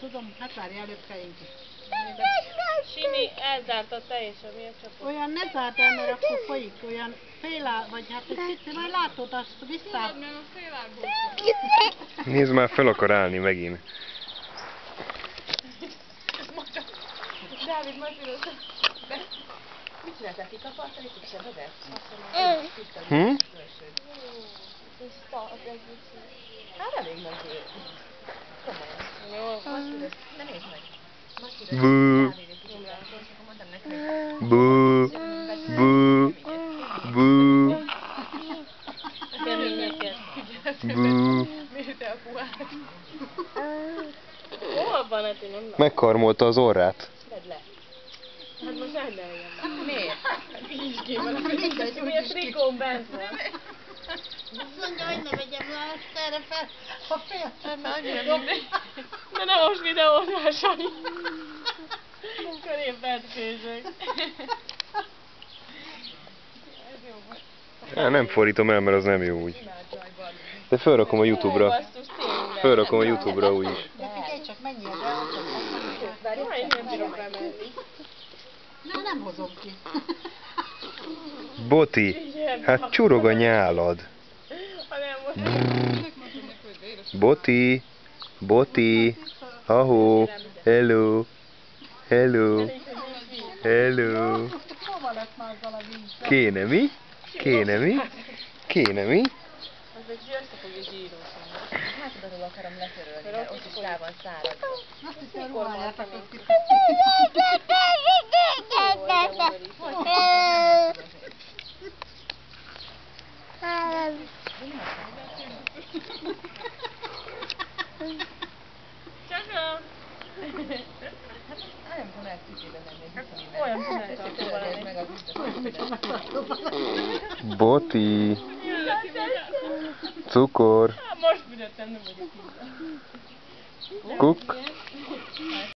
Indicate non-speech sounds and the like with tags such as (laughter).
tudom, hát várj, előbb fejünk is. Simi elzárta teljesen, mi a csapot? Olyan ne zárt el, mert akkor folyik, olyan fél áll, vagy hát egy kicsit, majd látod, azt vissza. Nézd már, fel akar állni megint. Dávid, majd Mit csináltál? Kikapartál és sem vezet? Hm? Tiszta az egész. Hát elég nagy. Komolyan. Hogy Keményeket. bú. miért elpuhál. Hol van ez, én nem látom. Megkarmolta az orrát. Hát most nem legyen. Miért? Így ki van. Mi a trikóm bent van? Azt mondja, hogy ne vegyem le erre fel, a. Mert annyira. De nem most videózásai. Bent főzök. Á, nem fordítom el, mert az nem jó úgy. De felrakom a Youtube-ra. Felrakom a Youtube-ra úgy is. De figyelj csak, menjél be. Na, nem hozom ki. Boti, hát csurog a nyálad. Most Boti, Boti, ahó, hello, hello, hello. Már? Kéne mi? Kéne mi? Kéne mi? Az egy össze fogja gyírozni. Hátodatól akarom letörölni, ott is rá van száradva. (laughs) Azt hiszem, a ruháját akarod ki. Csak a... Nem tudom elküldjébe menni. Olyan csináltam Töröld meg az ügyet. Boti, cukor, Most büdöttem, nem vagyok így. kuk.